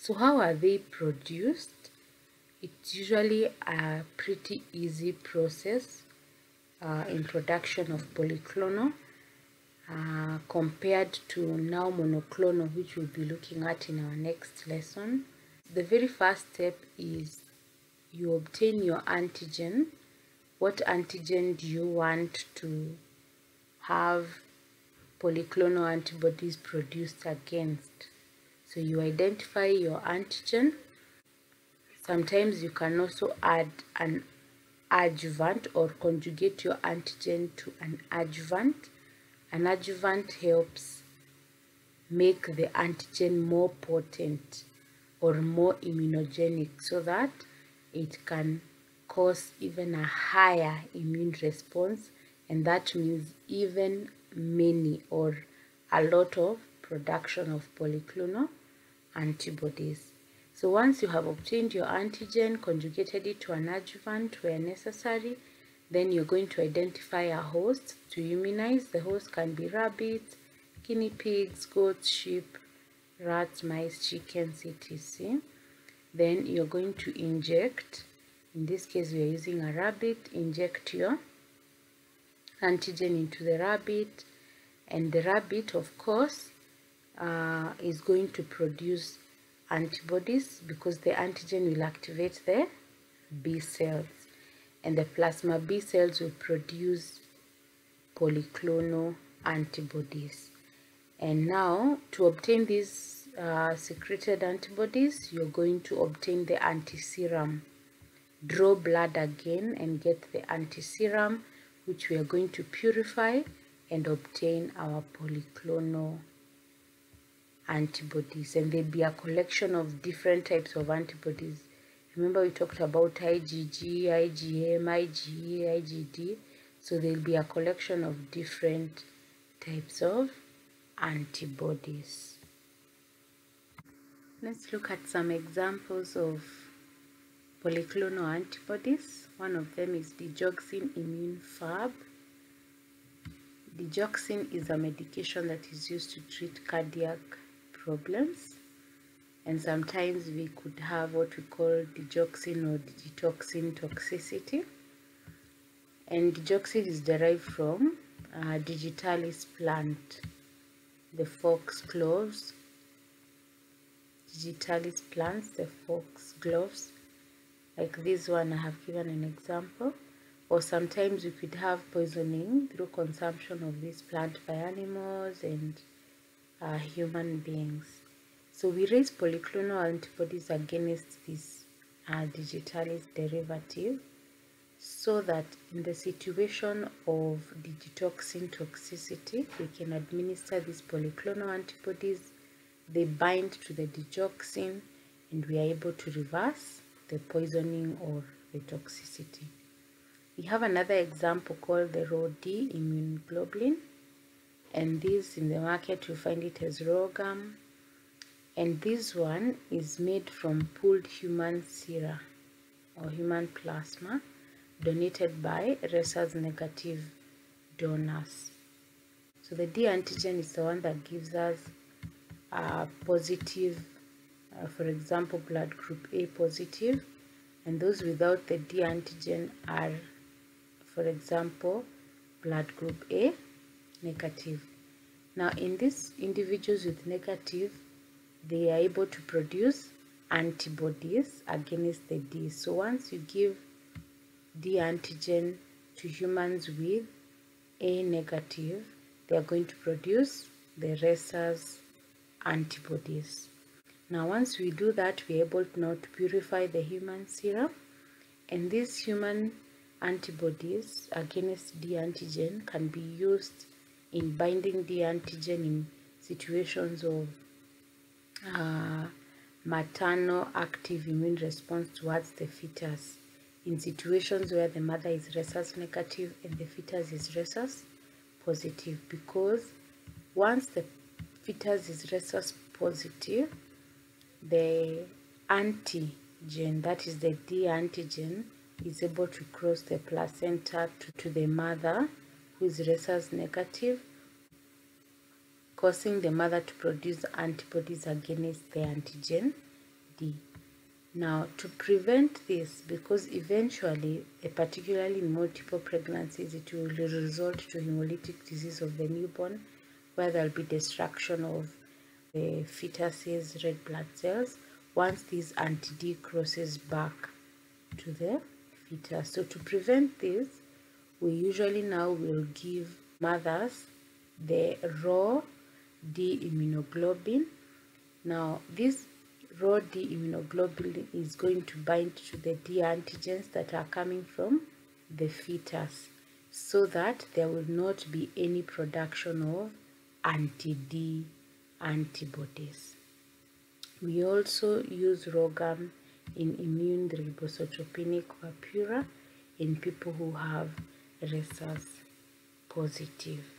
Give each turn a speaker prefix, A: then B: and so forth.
A: So how are they produced? It's usually a pretty easy process uh, in production of polyclonal uh, compared to now monoclonal which we'll be looking at in our next lesson. The very first step is you obtain your antigen. What antigen do you want to have polyclonal antibodies produced against? So you identify your antigen. Sometimes you can also add an adjuvant or conjugate your antigen to an adjuvant. An adjuvant helps make the antigen more potent or more immunogenic so that it can cause even a higher immune response and that means even many or a lot of production of polyclonal antibodies. So once you have obtained your antigen, conjugated it to an adjuvant where necessary, then you're going to identify a host to immunize. The host can be rabbits, guinea pigs, goats, sheep, rats, mice, chickens, etc. Then you're going to inject, in this case we are using a rabbit, inject your antigen into the rabbit and the rabbit of course uh, is going to produce antibodies because the antigen will activate the B cells and the plasma B cells will produce polyclonal antibodies. And now to obtain these uh, secreted antibodies, you're going to obtain the antiserum. Draw blood again and get the antiserum which we are going to purify and obtain our polyclonal antibodies and there'll be a collection of different types of antibodies. Remember we talked about IgG, IgM, IgE, IgD so there'll be a collection of different types of antibodies. Let's look at some examples of polyclonal antibodies. One of them is digoxin immune fab digoxin is a medication that is used to treat cardiac problems. And sometimes we could have what we call digoxin or digitoxin toxicity. And digoxin is derived from uh, digitalis plant the foxgloves digitalis plants the fox gloves. Like this one I have given an example. Or sometimes we could have poisoning through consumption of this plant by animals and uh, human beings. So we raise polyclonal antibodies against this uh, digitalis derivative so that in the situation of digitoxin toxicity, we can administer these polyclonal antibodies. They bind to the digoxin and we are able to reverse the poisoning or the toxicity. We have another example called the Rho D immunoglobulin and this in the market you find it as RhoGAM and this one is made from pooled human sera or human plasma donated by rhesus negative donors. So the D antigen is the one that gives us a positive, uh, for example, blood group A positive, and those without the D antigen are, for example, blood group A negative. Now in these individuals with negative, they are able to produce antibodies against the D. So once you give D antigen to humans with A negative, they are going to produce the rhesus antibodies. Now once we do that, we are able now to purify the human serum and these human antibodies against D antigen can be used in binding the antigen in situations of uh, maternal active immune response towards the fetus. In situations where the mother is rhesus negative and the fetus is rhesus positive. Because once the fetus is rhesus positive the antigen that is the D antigen is able to cross the placenta to, to the mother who is rhesus negative, causing the mother to produce antibodies against the antigen D. Now, to prevent this, because eventually, particularly in multiple pregnancies, it will result to hemolytic disease of the newborn, where there will be destruction of the fetus's red blood cells once this anti-D crosses back to the fetus. So to prevent this, we usually now will give mothers the Rho D immunoglobulin. Now this Rho D immunoglobulin is going to bind to the D antigens that are coming from the fetus so that there will not be any production of anti-D antibodies. We also use RhoGAM in immune thrombocytopenic purpura in people who have rhesus positive